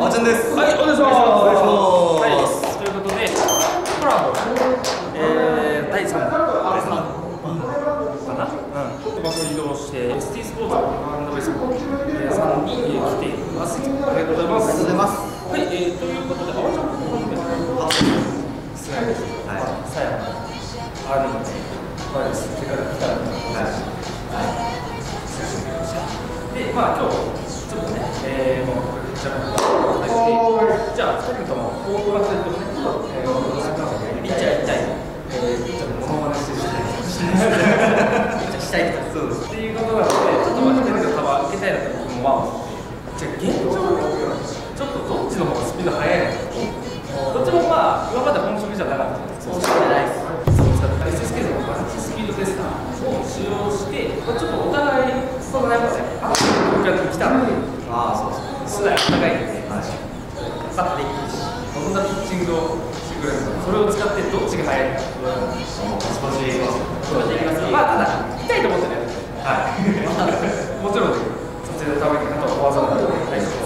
あちゃんですはい、お願いします。お願いします、ということで、コラボ、えー、第3弾。第3弾。かな。うん。場所移動して、ST スポーツアンドベースえーさんに来ています。ありがとうございます。ありがとうございますはい、えー、ということで、あわちゃん、ここにね、少ないです。はいさやあるので、はい、です。それから来たら、で、まあ、今日、ちょっとね、えー、もう、じゃあ、じゃあ、2人とも、大倉さんとね、えー、ピッチャー1対、えー、ピッチャーのモノマネしてるピッチャーしたいとかそうです。っていうことなので、ちょっとまあ、2人の球受けたいなと僕もまあ思って、じゃあ、現状、ちょっとどっちの方がスピード速いのか、どっちもまあ、今まで本職じゃなかったじゃないですか。本職じゃないです。そう使った SSK のバランススピードテスターを使用して、まあ、ちょっとお互い、そのやっぱね、あ僕が来たので、ああそうです世代お互いにね、はいバッテリーいいし、どんなピッチングをしてくれるのか、それを使ってどっちが速いか、パチパチいきますそうやりますまあ、ただ、痛いと思ってね、はい、もちろん、撮影のために、あとは技も大事です。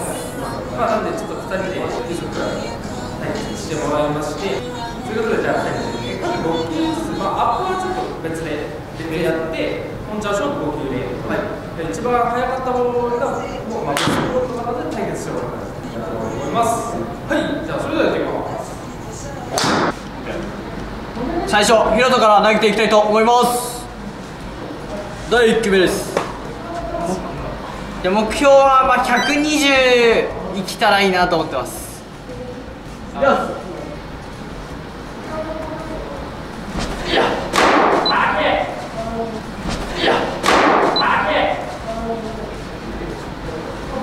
まあ、なんで、ちょっと2人で、定食から対決してもらいまして、ということで、じゃあ、2人で、6球ずつ、まあ、アップはちょっと別で、別でやって、本ちゃん勝負5球で、はい、一番速かったボールが、もう、まあ、ベストボールの中で対決してもらいたいと思います。はい、じゃあ、それではやっていきます。最初ヒロトから投げていきたいと思います第1球目ですで目標はまあ120いきたらいいなと思ってます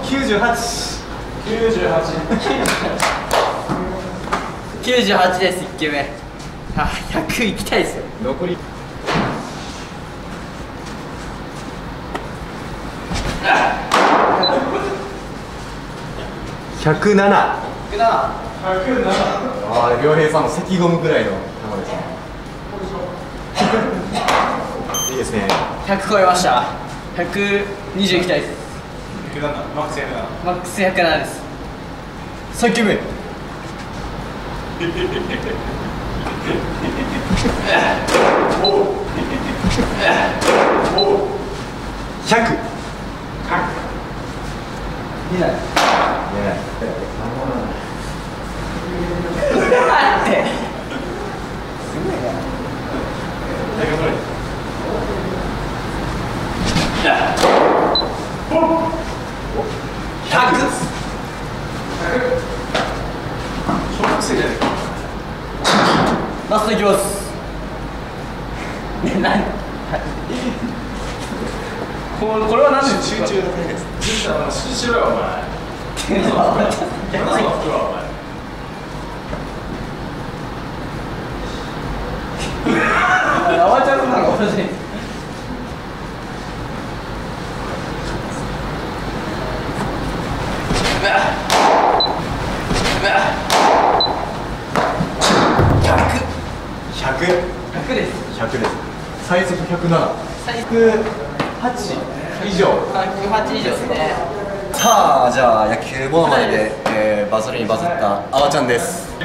98です1球目。あ100いきたいですよ。残り。107 107ああ良平さんの咳込むぐらいの球ですね。いいですね。100超えました。120いきたいです。マックスマックス107です3球目100見ないね待ってラストいきますね何これこれは何ですか集中の大ですしろよ、お前。あわちゃんの方がおかしい100 100 100です。100です。最速107最108以上108以上ですね。さあじゃあ野球モノマネで、えー、バズりにバズったあわちゃんです。いき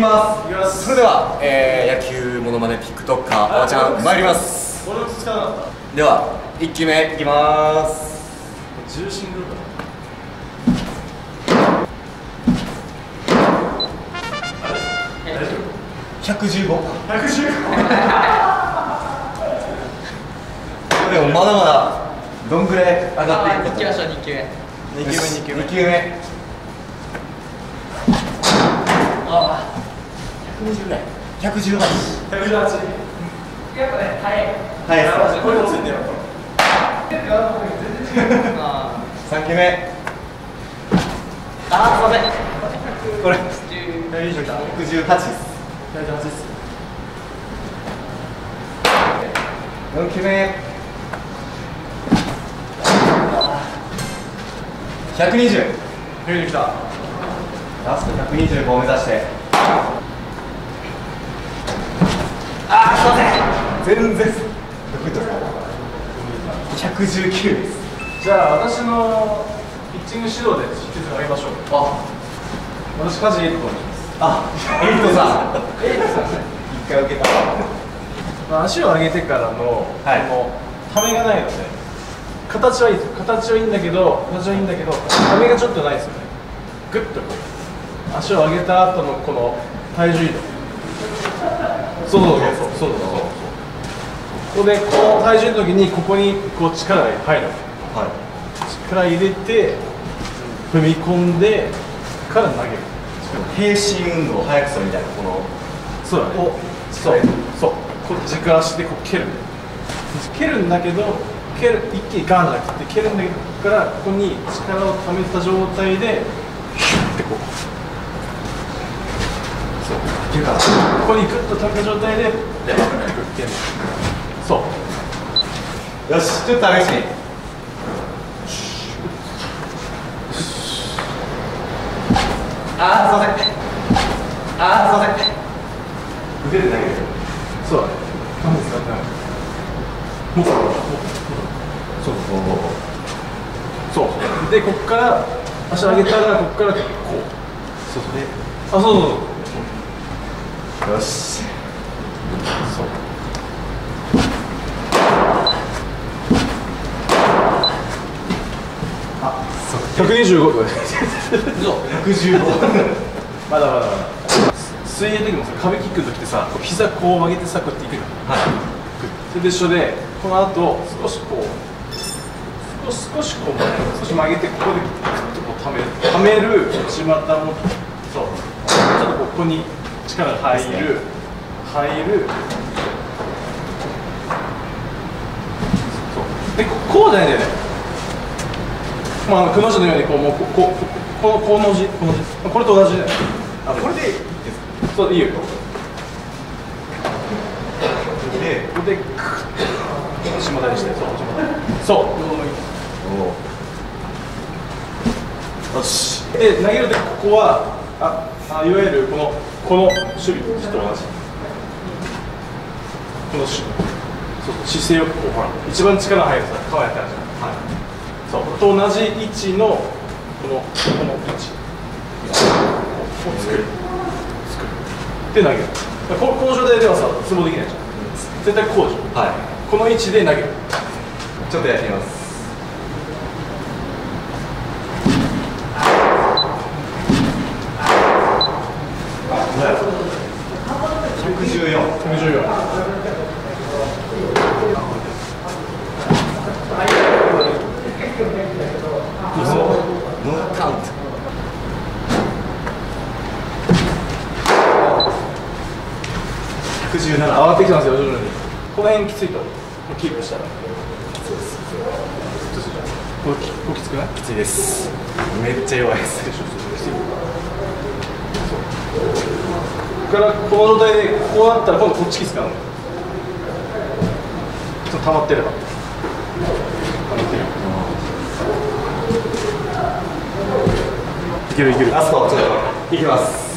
ます。それでは、えー、野球モノマネ TikToker あわちゃん参ります。では1球目いきます。重心グループ115でもまだまだどんぐらい上がっていくかいきましょう2球目。2球目2球目2球目あ120ぐらい。118 118やっぱね、早い。はいですこれもついてるあ3 球目。あすいません。これ。10 118です。4球目。120出てきた。ラスト125を目指してあーすいません。全然どこ行ったです。か119ですじゃあ、私のピッチング指導で引き続きましょう。あ私カジエイトと申しあエイトさん。エイトさん。ね一回受けたまあ足を上げてからの、はいこのためがないので形はいいです形はいいん。だけど形はいいん。だけどためがちょっとないですよねグッとこう足を上げた後のこの体重移動そうそうそう。そうそうそうでこの体重の時にここにこう力が入るはい力入れて踏み込んでから投げる平心運動を速くするみたいなこのそうだねそうそうこっちから足でこう蹴る蹴るんだけど蹴る一気にガーンじゃなくて蹴るんだけどここからここに力をためた状態でヒュッてこういうかここにグッとためた状態でで蹴るそう。よしちょっと試しにあーすいませんあーすいません腕で投げるそうだね何ですかもっともっとそう。そうそう。そうでここから足上げたらここからこう。そうそう。であそうそうそう。よしそう。あそう。125とか115まだまだまだ水泳の時もさ壁キックの時ってさこう。膝こう。曲げてさこう。やっていくじゃんはそれと一緒でこの後少しこう。少し少しこう。少し曲げてここでグッとこう。ためるためる内股もそう。ちょっとこここに力が入る入る。そう。でここうじゃないんだよね。まあ、くの字のようにこうもうこここここの字この字。これと同じだよね。あいこれでいい？ですかそういいよ。でこれでクッと下股にしてそうそう。およし。で投げるときここはああいわゆるこのこの守備と同じこのしそう姿勢よくこうほら一番力入るさ構えてあるじゃん。はい。そう。と同じ位置のこのこの位置。を作る。作る。で投げる。ここの状態ではさ相撲できないじゃん絶対こうでしょはいこの位置で投げるちょっとやってみます114 114ノーカウント117上がってきてますよ徐々に。この辺きついと。キープしたら。そうです。これきこれきつくない？きついです。めっちゃ弱いですでしょそうきついそうここからこの状態でこうなったら今度こっちきつくなるの。ちょっと溜まってる。いけるいける。ラストいきます。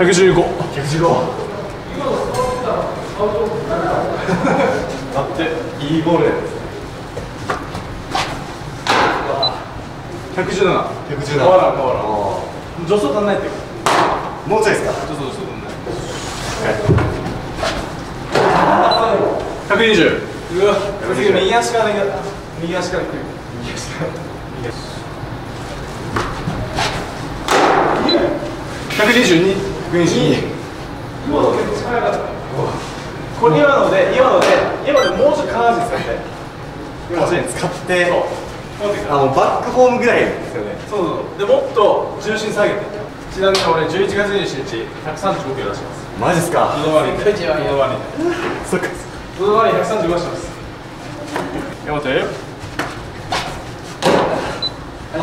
115 115あって。いいボー。ルです117 117変わらん変わらん。あ助走足んないって。いうーもうちょいですか？助走助走足んない。120うわ次右足から右右足から来る右足から。右足122 122今の結構力がこれ今ので今ので今のでもうちょっと下半身使って。今手に使ってあのバックホームぐらいですよね。そうそう。でもっと重心下げて。ちなみに俺11月27日135キロ出します。マジっすか？ドドバリで。ドドバリでそっか。ドドバリ135出します。頑張って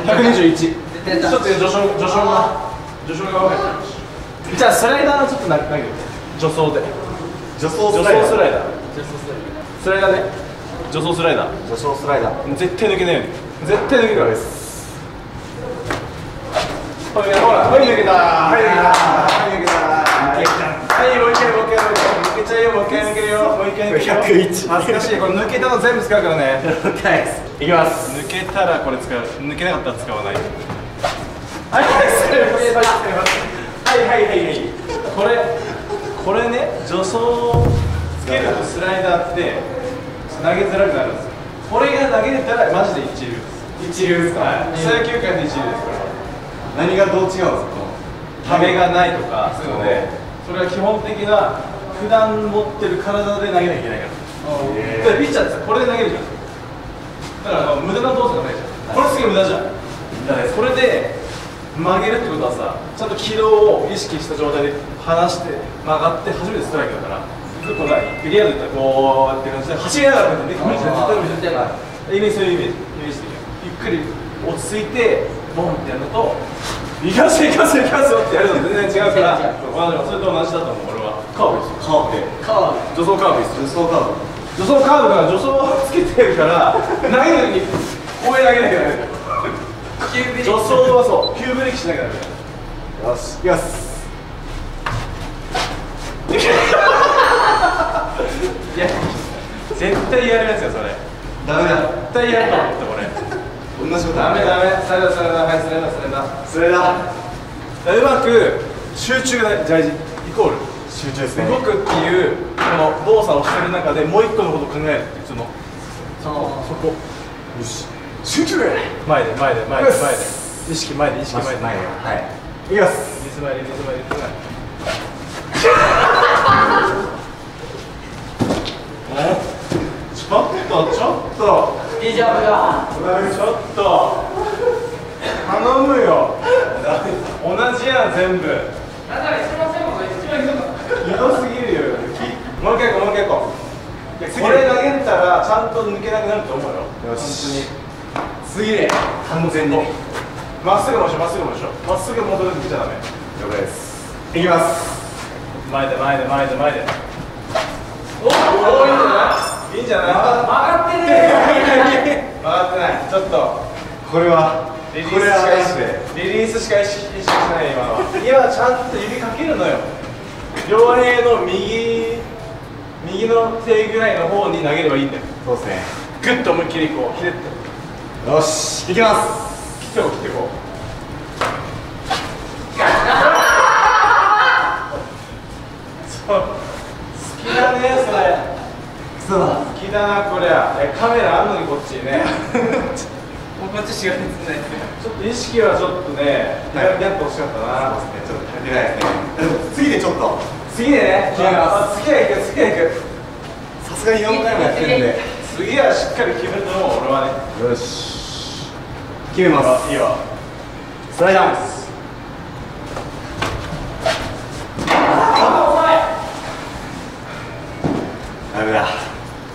121ちょっと序章序章が序章が分かったじゃあスライダーをちょっと投げて。助走で。助走助スライダー。走スライダー。スライダーね。助走スライダー。助走スライダー。絶対抜けないように絶対抜けないです。ほらほらはい抜けた。はい抜けた。はい抜けた。はいもう一回もう一回もう一回抜けちゃうよもう一回抜けるよもう一回抜けるよ101恥ずかしいこれ抜けた。の全部使うからねいきます抜けた。らこれ使う抜けなかった。ら使わないはいはいはいはいはいこれこれね助走つけるとスライダーって投げづらくなるんですこれが投げれたらマジで一流。です一流ですか、はい。草野球界で一流ですこれは何がどう違うんですか？ためがないとかそういうので。それは基本的な普段持ってる体で投げなきゃいけないから。へー。だからピッチャーってさこれで投げるじゃん。だから無駄な動作がないじゃん。これすげえ無駄じゃん。これで曲げるってことはさちゃんと軌道を意識した状態で離して曲がって初めてストライクだから結構ないビリヤードだったらこうって感じで走りながらね無理じゃん絶対無理じゃんイメージそういうイメージイメージ的にゆっくり落ち着いてボンってやるのといきますいきますいきますよってやるの全然違うからそれと同じだと思う俺はカーブですよカーブでカーブ助走カーブです助走カーブ助走カーブから助走をつけてるから投げる時にこう投げなきゃいけない助走はそう急ブレーキしなきゃダメよしいきますいや絶対やるやつよそれ。ダメだ。絶対やると思った俺。同じこと。ダメダメ。スライダースライダーはいスライダースライダーそれだ。うまく集中が大事。イコール。集中ですね。動くっていうこの動作をしてる中でもう一個のことを考える。いうそのそのそこ。よし。集中前で前で前で前で。意識前で意識前で。前で。はい。いきます。リズム前でリズム前でリズム前でちょっとちょっといいジャンプだちょっと頼むよ。同じやん全部。一番最後が一番ひどかった。ひどすぎるよもう一回行こうもう一回行こうこれ投げたらちゃんと抜けなくなると思うよ。よし。次で完全に。まっすぐ戻しょまっすぐ戻しょ。まっすぐ戻るんじゃダメ。了解です。いきます。前で前で前で前で。おおいいんじゃない？いいんじゃない曲がってね曲がってないちょっとこれはリリースしか意識リリースしか意識しない今は今ちゃんと指かけるのよ両手の右右の手ぐらいの方に投げればいいんだよそうですねグッと思いっきりこうひねってよしいきます切ってこう切ってこうそう好きだねそれクソだ好きだなこりゃ。えカメラあんのにこっちにね。もうこっちしか映ってないですねちょっと意識はちょっとねはい。やってほしかったな。そうですねちょっと足りてないですね。でも次でちょっと。次でね決めますあ次は行く次は行く。さすがに4回もやってるんで。次はしっかり決めると思う俺はね。よし。決めます。いいよ。スライダーダメだ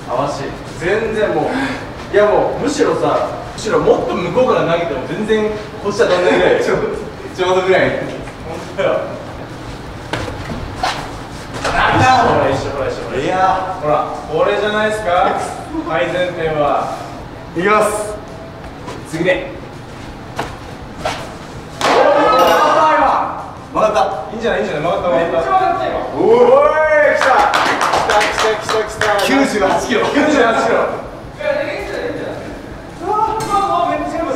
合わしい全然もういやもうむしろさむしろもっと向こうから投げても全然こっちは飛んでるぐらいちょうどぐらい。本当よ。ほら一緒ほら一緒ほらいやほらこれじゃないですか？改善点は。ーいきます。次で曲がった。いいんじゃない？いいんじゃない？曲がった。曲がった曲がったよおーい来た。来た来た来た来た。98キロ。98キロいやできんじゃないいいんじゃない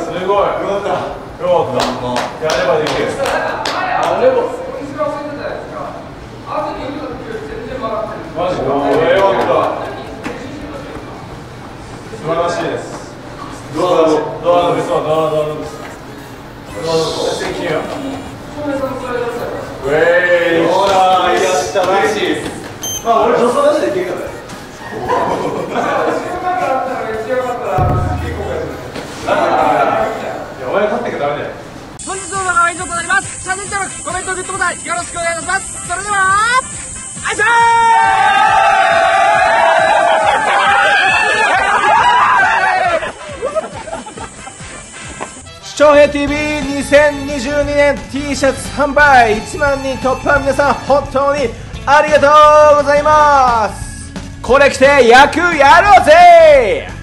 すごい。よかよかった。ったやればできる。あれもマジか。よかった素晴らしいです。まあ俺助走なしでいけるから。ね翔平 TV2022 年 T シャツ販売1万人突破皆さん本当にありがとうございます。これ着て役やろうぜ!